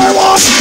I want